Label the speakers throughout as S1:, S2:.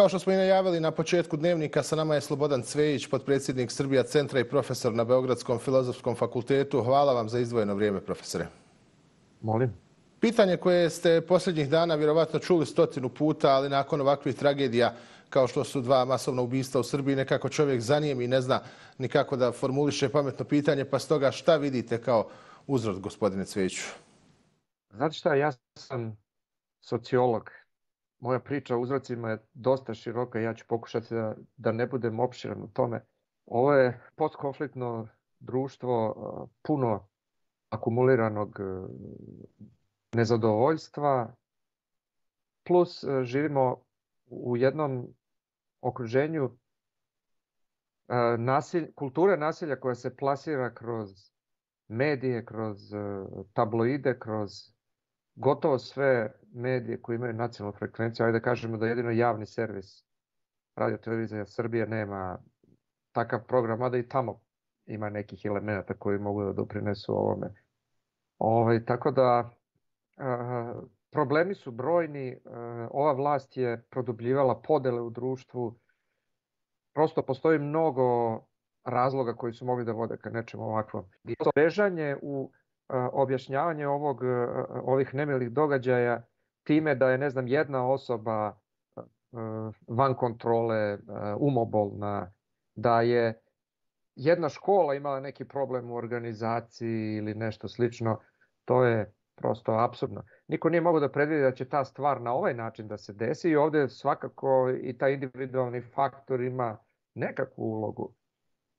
S1: Kao što smo i najavili na početku dnevnika, sa nama je Slobodan Cvejić, potpredsjednik Srbija centra i profesor na Beogradskom filozofskom fakultetu. Hvala vam za izdvojeno vrijeme, profesore.
S2: Molim.
S1: Pitanje koje ste posljednjih dana vjerovatno čuli stotinu puta, ali nakon ovakvih tragedija kao što su dva masovna ubista u Srbiji, nekako čovjek zanijem i ne zna nikako da formuliše pametno pitanje, pa stoga šta vidite kao uzrod, gospodine Cvejiću?
S2: Znate šta, ja sam sociolog. Moja priča o uzrocima je dosta široka i ja ću pokušati da, da ne budem opširan u tome. Ovo je postkonfliktno društvo puno akumuliranog nezadovoljstva, plus živimo u jednom okruženju nasilj, kulture nasilja koja se plasira kroz medije, kroz tabloide, kroz gotovo sve medije koji imaju nacionalnu frekvenciju, ajde da kažemo da jedino javni servis radio televizija Srbije nema takav program, mada i tamo ima nekih elemenata koji mogu da doprinesu ovome. Ovaj, tako da a, problemi su brojni, a, ova vlast je produbljivala podele u društvu, prosto postoji mnogo razloga koji su mogli da vode ka nečemu ovakvom. Bežanje u objašnjavanje ovog, ovih nemilih događaja time da je, ne znam, jedna osoba van kontrole, umobolna, da je jedna škola imala neki problem u organizaciji ili nešto slično, to je prosto absurdno. Niko nije mogao da predvidi da će ta stvar na ovaj način da se desi i ovde svakako i taj individualni faktor ima nekakvu ulogu.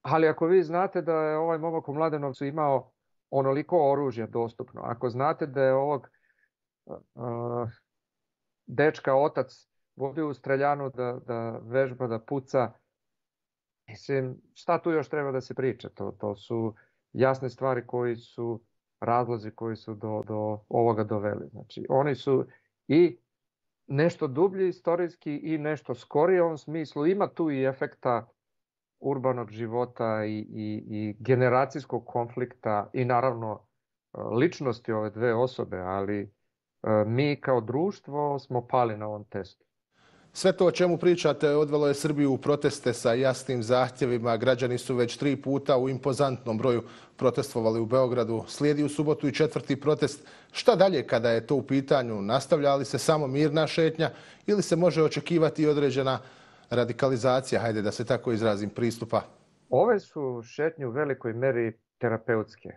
S2: Ali ako vi znate da je ovaj momak u Mladenovcu imao onoliko oružja dostupno, ako znate da je ovog dečka otac vodio u streljanu da, da vežba, da puca, mislim, šta tu još treba da se priča? To, to su jasne stvari koji su razlozi koji su do, do ovoga doveli. Znači, oni su i nešto dublji istorijski i nešto skorije u ovom smislu. Ima tu i efekta urbanog života i, i, i generacijskog konflikta i naravno e, ličnosti ove dve osobe, ali mi kao društvo smo pali na ovom testu.
S1: Sve to o čemu pričate odvelo je Srbiju u proteste sa jasnim zahtjevima. Građani su već tri puta u impozantnom broju protestovali u Beogradu. Slijedi u subotu i četvrti protest. Šta dalje kada je to u pitanju? Nastavlja li se samo mirna šetnja ili se može očekivati određena radikalizacija, hajde da se tako izrazim, pristupa?
S2: Ove su šetnje u velikoj meri terapeutske.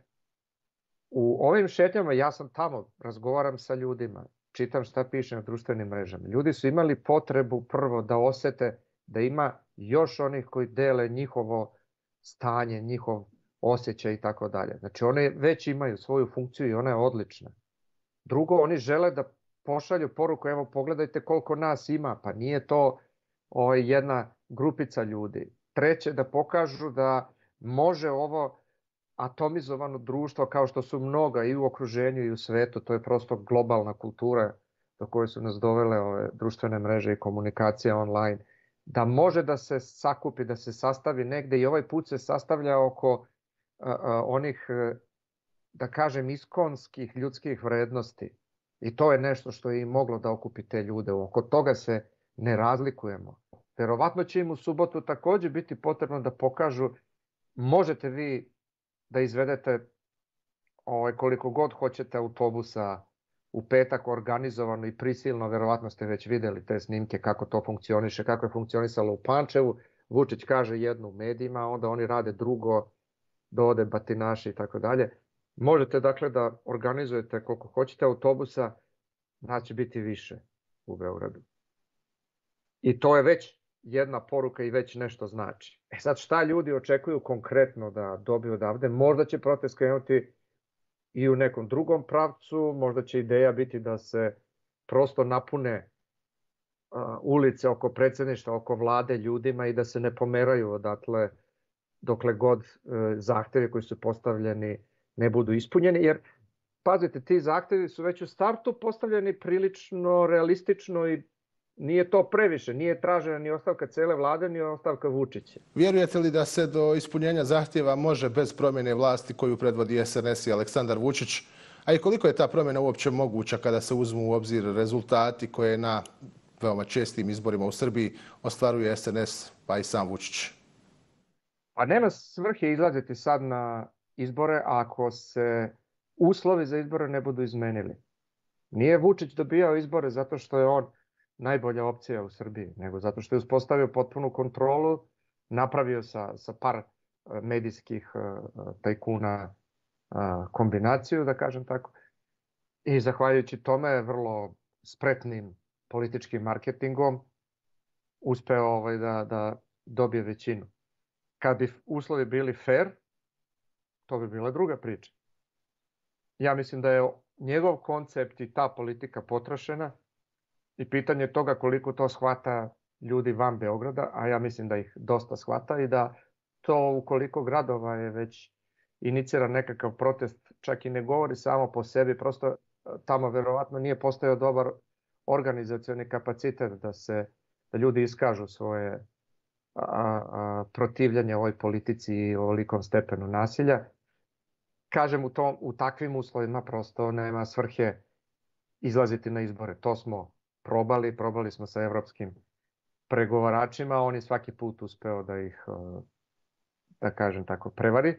S2: U ovim šetnjama ja sam tamo, razgovaram sa ljudima, čitam šta piše na društvenim mrežama. Ljudi su imali potrebu prvo da osete da ima još onih koji dele njihovo stanje, njihov osjećaj i tako dalje. Znači one već imaju svoju funkciju i ona je odlična. Drugo, oni žele da pošalju poruku, evo pogledajte koliko nas ima, pa nije to ovaj, jedna grupica ljudi. Treće, da pokažu da može ovo atomizovano društvo kao što su mnoga i u okruženju i u svetu, to je prosto globalna kultura do koje su nas dovele ove društvene mreže i komunikacija online, da može da se sakupi, da se sastavi negde i ovaj put se sastavlja oko a, a, onih, e, da kažem, iskonskih ljudskih vrednosti. I to je nešto što je i moglo da okupi te ljude. Oko toga se ne razlikujemo. Verovatno će im u subotu takođe biti potrebno da pokažu možete vi da izvedete ovaj, koliko god hoćete autobusa u petak organizovano i prisilno, verovatno ste već videli te snimke kako to funkcioniše, kako je funkcionisalo u Pančevu. Vučić kaže jednu u medijima, onda oni rade drugo, dode batinaši i tako dalje. Možete dakle da organizujete koliko hoćete autobusa, znači biti više u Beogradu. I to je već jedna poruka i već nešto znači. E sad šta ljudi očekuju konkretno da dobiju odavde? Možda će protest krenuti i u nekom drugom pravcu, možda će ideja biti da se prosto napune uh, ulice oko predsedništva, oko vlade ljudima i da se ne pomeraju odatle dokle god uh, zahtevi koji su postavljeni ne budu ispunjeni, jer pazite, ti zahtevi su već u startu postavljeni prilično realistično i nije to previše, nije tražena ni ostavka cele vlade, ni ostavka Vučića.
S1: Vjerujete li da se do ispunjenja zahtjeva može bez promjene vlasti koju predvodi SNS i Aleksandar Vučić, a i koliko je ta promjena uopće moguća kada se uzmu u obzir rezultati koje na veoma čestim izborima u Srbiji ostvaruje SNS pa i sam Vučić.
S2: Pa nema svrhe izlaziti sad na izbore ako se uslovi za izbore ne budu izmenili. Nije Vučić dobijao izbore zato što je on najbolja opcija u Srbiji, nego zato što je uspostavio potpunu kontrolu, napravio sa, sa par e, medijskih e, tajkuna e, kombinaciju, da kažem tako, i zahvaljujući tome vrlo spretnim političkim marketingom uspeo ovaj da, da dobije većinu. Kad bi uslovi bili fair, to bi bila druga priča. Ja mislim da je njegov koncept i ta politika potrošena i pitanje toga koliko to shvata ljudi van Beograda, a ja mislim da ih dosta shvata i da to ukoliko gradova je već inicira nekakav protest, čak i ne govori samo po sebi, prosto e, tamo verovatno nije postojao dobar organizacioni kapacitet da se da ljudi iskažu svoje a, a, protivljanje ovoj politici i ovolikom stepenu nasilja. Kažem, u, tom, u takvim uslovima prosto nema svrhe izlaziti na izbore. To smo probali, probali smo sa evropskim pregovaračima, on je svaki put uspeo da ih, da kažem tako, prevari.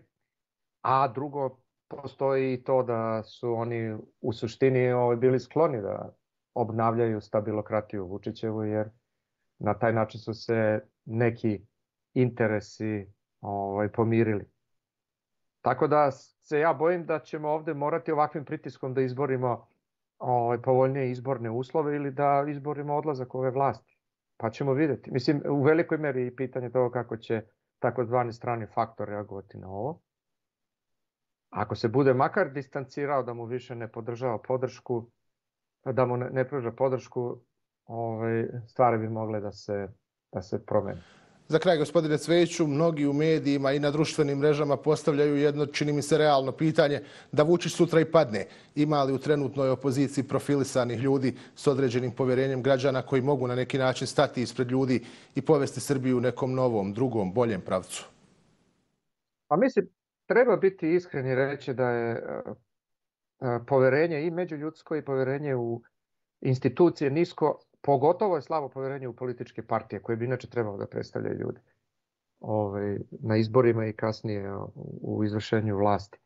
S2: A drugo, postoji to da su oni u suštini ovaj, bili skloni da obnavljaju stabilokratiju Vučićevu, jer na taj način su se neki interesi ovaj, pomirili. Tako da se ja bojim da ćemo ovde morati ovakvim pritiskom da izborimo ovaj, povoljnije izborne uslove ili da izborimo odlazak ove vlasti. Pa ćemo videti. Mislim, u velikoj meri i pitanje toga kako će takozvani strani faktor reagovati na ovo. Ako se bude makar distancirao da mu više ne podržava podršku, da mu ne pruža podršku, ovaj, stvari bi mogle da se, da se promene.
S1: Za kraj, gospodine Cvejiću, mnogi u medijima i na društvenim mrežama postavljaju jedno, čini mi se, realno pitanje da Vučić sutra i padne. Ima li u trenutnoj opoziciji profilisanih ljudi s određenim povjerenjem građana koji mogu na neki način stati ispred ljudi i povesti Srbiju u nekom novom, drugom, boljem pravcu?
S2: Pa mislim, treba biti iskren i reći da je e, e, poverenje i međuljudsko i poverenje u institucije nisko Pogotovo je slabo poverenje u političke partije koje bi inače trebalo da predstavljaju ljude ovaj, na izborima i kasnije u izvršenju vlasti.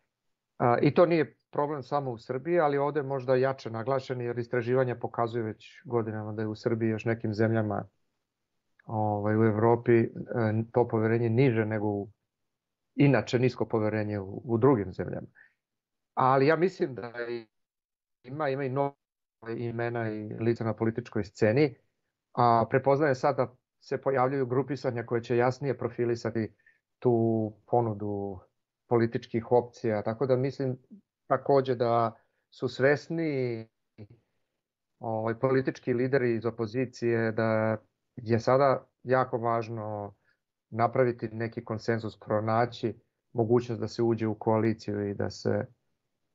S2: A, I to nije problem samo u Srbiji, ali ovde možda jače naglašen jer istraživanja pokazuju već godinama da je u Srbiji još nekim zemljama ovaj, u Evropi e, to poverenje niže nego u inače nisko poverenje u, u drugim zemljama. Ali ja mislim da ima, ima i novo imena i lica na političkoj sceni, a prepoznaje sad da se pojavljaju grupisanja koje će jasnije profilisati tu ponudu političkih opcija, tako da mislim takođe da su svesni ovaj, politički lideri iz opozicije da je sada jako važno napraviti neki konsenzus, pronaći mogućnost da se uđe u koaliciju i da se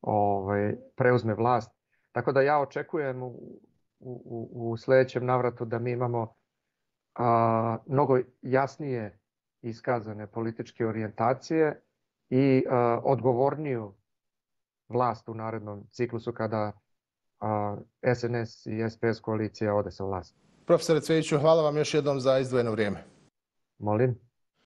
S2: ovaj, preuzme vlast Tako da ja očekujem u, u, u sledećem navratu da mi imamo a, mnogo jasnije iskazane političke orijentacije i a, odgovorniju vlast u narednom ciklusu kada a, SNS i SPS koalicija ode sa vlasti.
S1: Profesore Cvejiću, hvala vam još jednom za izdvojeno vrijeme.
S2: Molim.